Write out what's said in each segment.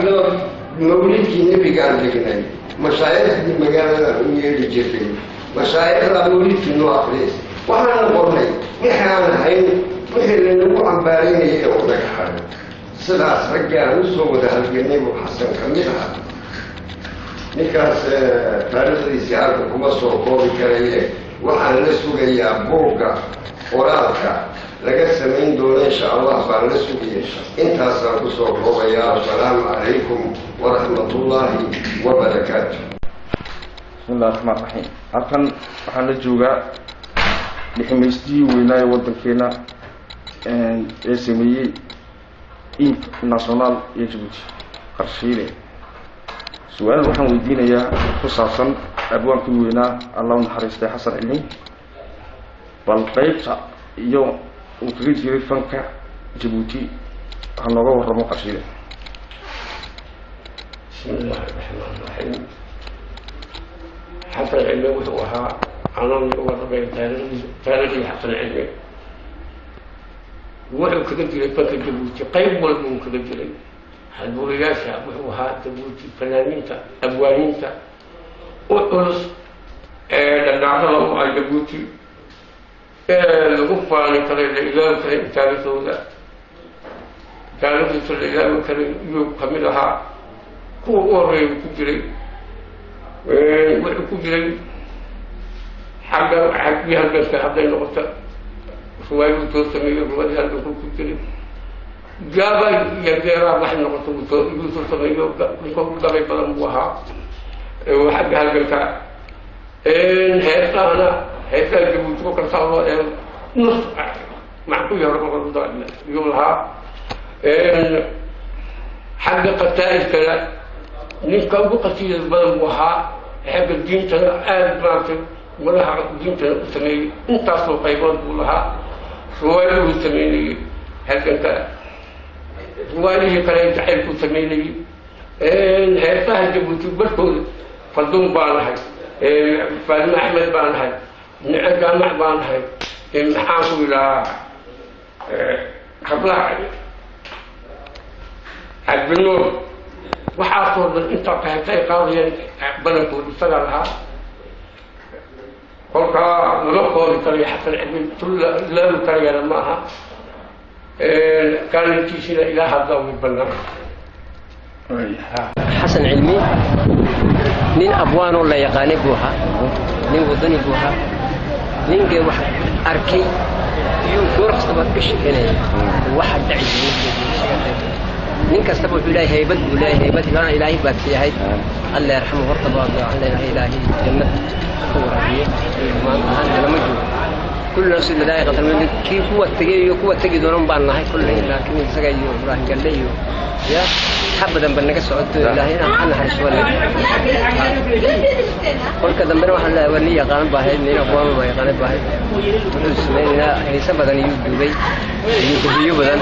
bilood mawlidkii nebigaan dhignay mashaayikhdii magaalada u yeedhi jirtay mashaayikdaa mawlidkii noo akriis waxaana qornay wixii aan ahayn wixii lanagu cambaaraynayay oo dhagxay sidaas raggii aan u soo wada halgenay buu xasan ka mid ahaa ninkaas taariikhdiisii halka kuma soo koobi karaye waxaan laga samayn doono insha allah baan la sugaya intaasaan ku soo koobayaa assalaamu calaykum waraxmat ullaahi wabarakaatu bismi illahi raxmaan raxiim halkan waxaan la joogaa dhiximaystihii weynaaye waddankeena ee sameeyey ink national iyo jabuuti qarshiile su'aal waxaan weydiinayaa ku saabsan abwaankii weynaa allah u naxariistay xasan cilmi. Bal qeybta iyo qarshiile bismi illaahi raxmaan raxiim xasan cilmi wuxuu ahaa anaan uga rabay taariikhdii xasan cilmi wuxuu kaga jiray fanka jabuuti qayb walba uu kaga jiray halbuulayaasha wuxuu ahaa jabuuti fanaaniinta abwaaniinta u culus ee dhadhaacdada u ah jabuuti ee lagu faani karay la ilaawi karay taariikhdooda taariikhdiisa la ilaawi karay iyuu ka mid ahaa kuwa u horreeya ku jiray wuxuu ku jiray xagga xaggii halganka hadday noqota ruwaayuu soo sameeyey ruwaadii halganku ku jiray gaaba iyo geeraa waxay noqota soo iyuu soo sameeyo ninka gabay badan buu ahaa xagga halganka heesahana heesaha jabuuti ko kalsaa loo eego nus macku yaro iyuu lahaa xagga qataa'idkana ninka ugu qasiidad badan buu ahaa xagga diintana aada maaragtay walaha diintana u sameeyey intaasoo qaybood buu lahaa ruwaayaduu sameynayey halganka ruwaayadihii nico jaamac baan ahay maxaan ku yidhahaa hablaha cabdinuur waxaasoo dhan intaa kaheta ay qaadayeen badankood isagaa lahaa kolkaa lama koodi karayo xasan cilmi tulaawi karayana ma aha kaalintiisina ilaa hadda way bannaan xasan cilmi nin abwaanoo la yaqaanay buu ahaa nin wadani buu ahaa ninkee wax arkay iyuu goor kastaba ka shekanaya waxa dhaci nin kastaba wuxuu leeyahay haybad buu leeyahay haybad ilaana ilaahay baad siiyahay alla yarxamu horta baad ilaahay ilaahay jannad ka waraabiye lama joogo kullu nafsin bidaaya qatalmin kii kuwa tegay iyo kuwa tegi doonan baan nahay kullay laakiin isaga iyo ibraahim galle iyo ya ka badan ba naga socoto ilaahay inaan ka naxariiso wale kolka dambena waxaan leeyahay waa nin yaqaan baahayd nin aqwaama baa yaqaana baahayd wuxuu sameynaa heese badan iyuu duubay iyo gabiyo badan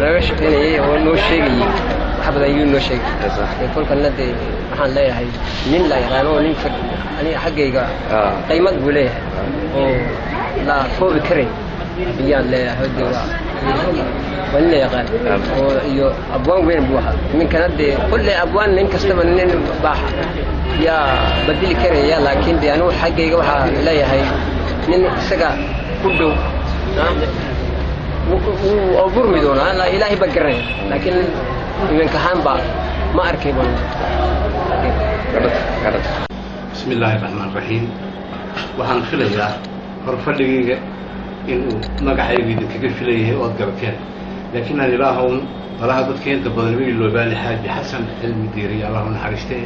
laga shaqaynayay oo noo sheegayay wax badan iyuu noo sheegay. Kolkana dee waxaan leeyahay nin la yaqaano oo nin aniga xaggayga qaymad buu leeyahay. Oo la koobi karay. Ayaan leeyahay de waa nin la yaqaan. Oo iyo abwaan weyn buu ahaa. Ninkana dee kulle abwaan nin kastaba nin baax yaa badili karaya laakiin de anigu xaggayga waxaa leeyahay nin isaga ku dhow. Wuu burmi doonaa. Ilaahay baa garanaya laakiin iminka ahaan baa ma arkay bismi illaahi raxmaan raxiim waxaan filayaa horfadhigayga inuu magacaygu idinkaga filayahay ood garateen laakiin aan ilaahown malaha dadka inta badan wigi loobaali xaaji xasan cilmi diiriya allahu naxariistee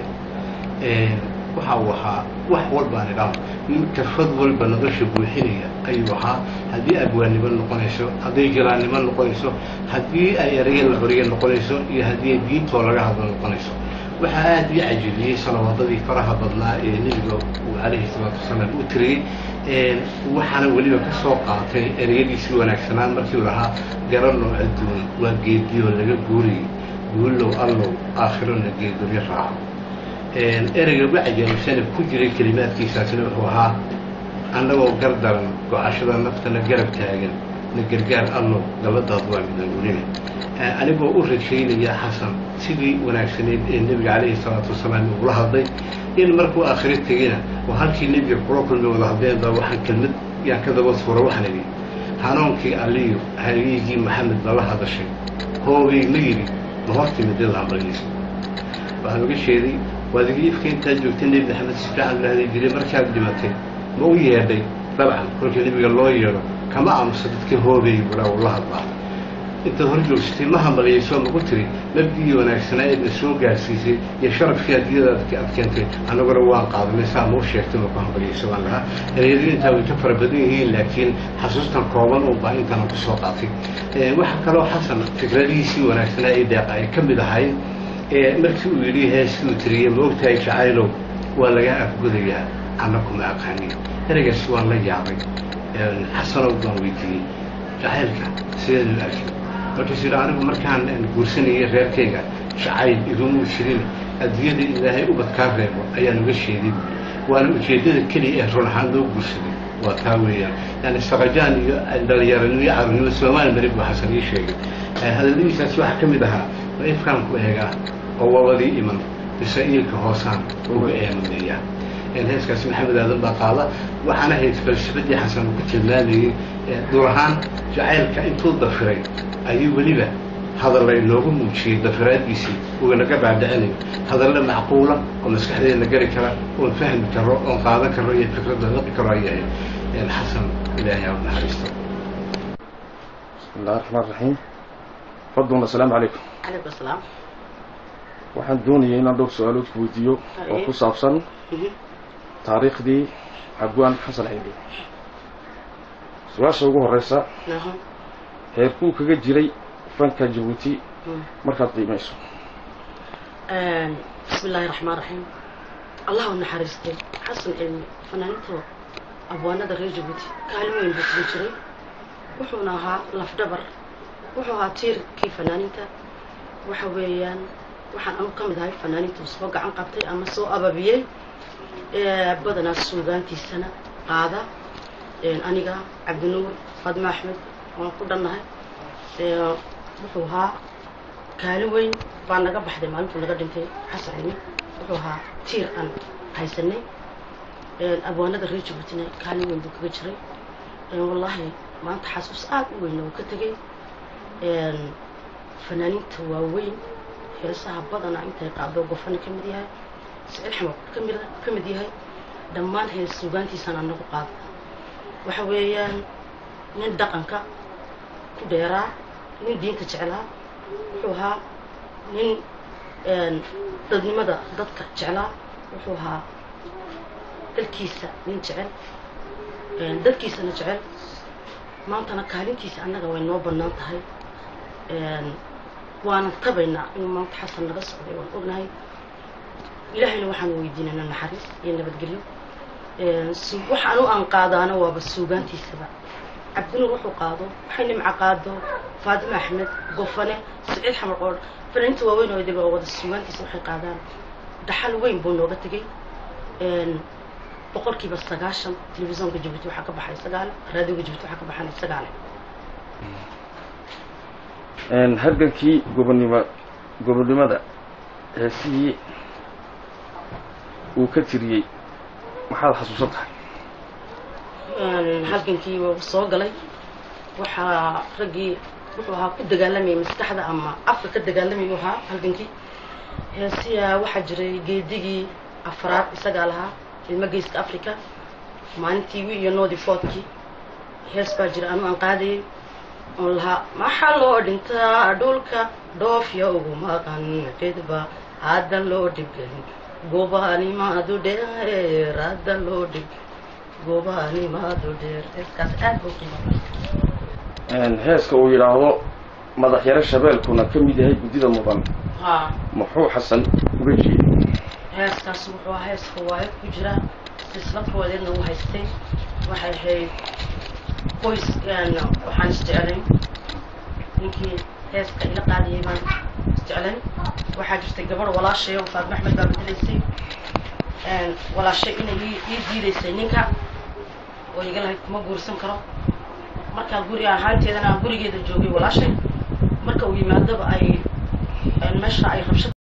waxa ahaa wax walbaan idhaaho nin karfad walba nolosha buuxinaya ayuu ahaa haddii abwaannimo noqonayso hadday jalaannimo noqonayso haddii ay eraye la horiye noqonayso iyo haddii ay diintoo laga hadlo noqonayso. Waxaa aada ii cajiliyey salawaadadii faraha badnaa ee nebiga uu calayhi salaatu wasalaam u tiriyey waxaana weliba ka soo qaatay ereyadiisii wanaagsanaa markii uu lahaa garanoo adduun waa geediyoo laga guuriyey. Guullow allow aakhirona geeduryo raaco ereyga cajaabisana ku jiray kelimaadkiisaasina wuxuu ahaa annagoo gardaran go-ashada naftana garab taagan na gargaar allow gabadaad waa midangurine anigoo u rajaynaya xasan sidii wanaagsaneyd ee nebiga calayhi salaatu wasalaam ugula hadlay in markuu aakhiro tegina oo halkii nebiga kula kulmay wada hadleen baa waxaan kelmad yaan ka daba suura waxaan idhi hanuunkii aliyo haligii maxamed lala hadashay hoogay ma yidhi ma hor timid dad hambalgiisa waxaan uga sheeday waadigii ifka intaad joogtay nebi maxamed si fiican jiray markaad dhimatay ma u yeedhay dabcan kolkii nebiga loo yeedho kama aamusa dadka hoogay bulaa ula hadlaa intaad hor joogsatay ma hambalyaysoo maku tiri mabdigii wanaagsanaa eedna soo gaadhsiisay iyo sharafkii adiyada ad keentay annaguna waan qaadanay saa mau sheegtay maku hambalyayso baan lahaa ereyadii intaa way ka fara badan yihiin laakiin xasuustan kooban un baa intaana ku soo qaatay waxaa kaloo xasan fikradihiisii wanaagsanaa ee deeqa ay ka mid ahayd markii uu yidhi heeskii uu tiriyey ma ogtahay jacaylow waa lagaa afgudayaa anna kuma aqaanin? Ereygaas waan la yaabay. Xasanow baan weydiiyey jacaylka sideedu arkay markaasuu yidhi anigu markaan guursanayay reerkayga jacayl igumuu jirin adduunyada ilaahay ubadkaa reebo ayaan uga sheegay waana ujeeddada keliya ee run ahaan loo guursaday. Waa taa weeyaan. Yani saqajaan iyo dhalinyaranimo iyo carurnimo soomaali mari buu xasan ii sheegay. Hadalladiisaas waxaa ka mid ahaa ma ifkaan ku eegaa oo wabadii iman bisa-iilka hoosaan uga eemameeyaa heeskaas maxamed aadan baa qaada waxaana hayd falsafadii xasan ku tilmaamayey dur ahaan jacaylka intuu dafiray ayuu weliba hadallay noogu muujiyey dafiraaddiisii unaga dhaadhicinayo hadalle macquula oo maskaxdeedna gari kara oon fahmi karo oon qaadan karo iyo fikradda laqi karo ayahay xasan ilaahay aa naxariisto bismi raxmaan raxiim fadlan assalaamu calaykum calaykum asalaam waxaan doonayay inaan dhowr su'aalood ku weydiiyo oo ku saabsan taariikhdii cabwaan xasan xidhi su'aasha ugu horeysa heerkuu kaga jiray fanka jabuuti markaad qiimayso bismi illaahi raxmaan raxiim allah u naxariistay. Xasan cilmi fanaaniinta abwaanada reer jabuuti kaalin weyn buu kaga jiray. Wuxuuna ahaa lafdhabar wuxuu ahaa tiirkii fanaaniinta. Waxa weeyaan waxaan anu ka mid ahay fanaaniinta uu soo gacan qabtay ama soo ababiyey badanaa suugaantiisana qaada. Aniga cabdinuur faadma axmed waan ku dhannahay. Wuxuu ahaa kaalin weyn baa naga baxday maalintuu naga dhintay cilmi wuxuu ahaa tiir aan haysanay. Abwaanada reer jabuutina kaalin weyn buu kaga jiray. Wallaahi maanta xasuus aad u weyn oo ka tegay fanaaniinta waaweyn heesaha badanaa intay qaado gofana ka mid yahay siciid xamar ka mid ka mid yahay dhammaan hees suugaantiisana nagu qaada waxa weeyaan nin dhaqanka ku dheeraa nin diinta jeclaa wuxuu ahaa nin dadnimada dadka jeclaa wuxuu ahaa dalkiisa nin jecel dadkiisana jecel. Maantana kaalintiisa annaga way noo bannaan tahay waanan tabaynaa inuu maanta xasan naga socday waan ognahay ilaahayna waxaan weydiinaynaa naxariis iyo nabadgelyo wax anu aan qaadaana waaba suugaantiisaba cabdinuur wuxuu qaado waxay nimca qaado faadima axmed gofane siciid xamar qoodh fanaaniinta waaweyn oo idil oo wada suugaantiisa waxay qaadaan dhaxal weyn buu nooga tegay boqolkiiba sagaashan telefisonka jabuuti waxaa ka baxay sagaale raadioga jabuuti waxaa ka baxanay sagaale halgankii gobonnimo gobonnimada heesihii uu ka tiriyey maxaad xasuusan tahay? Halgankii wuu soo galay. Waxaa raggii wuxuu ahaa ku dagaalamayay maskaxda ama afka ka dagaalamayay ahaa halgankii heesiyaa waxaa jiray geedigii afraad isagaa lahaa ilmo geeska africa maalintii wi iyo noodi foodkii hees baa jira anu aan qaadayay lahaa maxaa loo dhintaa dhulka dhoofya ugu maqan? Cidba hadda loo dhibgelin gobaanimaadu dheer hadda loo dhib gobaanimaadu dheer heeskaas aad buu qiimo heeska uu yidhaahdo madaxyaro shabeelkuna ka mid yahay guddida mudan. Muxuu xasan uga jeeday heeskaas wuxuu ahaa hees fawaayad ku jira. Silsilad uu haystay. Waxay ahayd qoys waxaan isjeclayn. Ninkii heeska ila qaadiyay baan isjeclayn. Waxaa jirtay gabadh walaashay faadma axmed baa bedelaysay walaashay inay ii ii diidaysay ninka oo iga lahayd kuma guursan karo. Markaa guri ahaanteedana aan gurigeeda joogay walaashay. Marka uu yimaadaba ay meesha ay rabshad